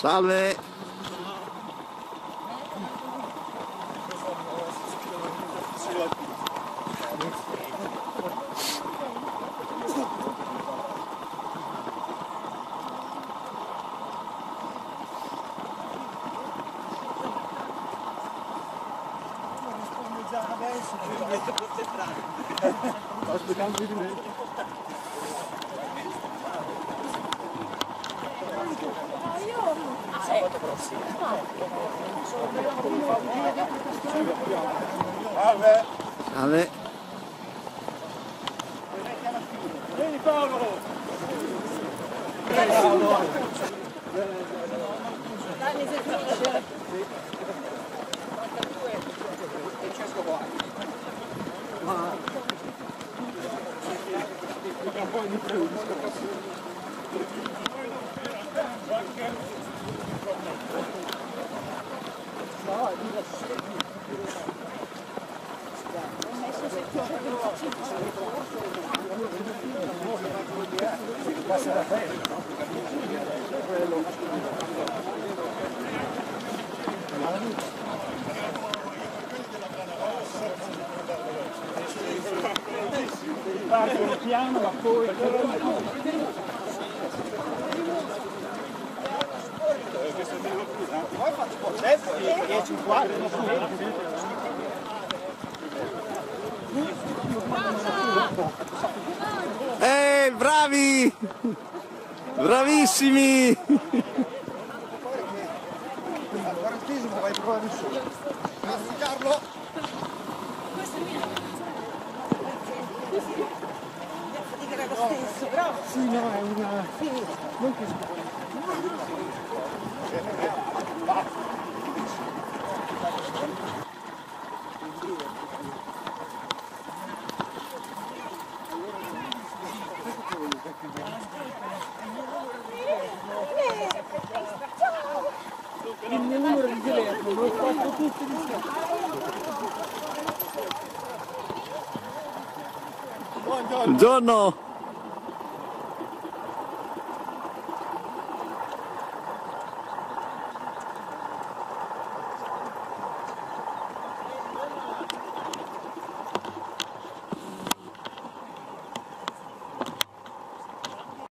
Salve! Sto aspettando di me. Sabato prossimo. Salve. Salve! Vieni Paolo. Gracias. Partono piano ma poi... Poi faccio un po' certo, 10 Eh, bravi! Bravissimi! Al quarantesimo vai provare nessuno. Grazie Carlo. Sì, no, è una... Non che il mio numero di telefono, l'ho fatto tutto di Buongiorno!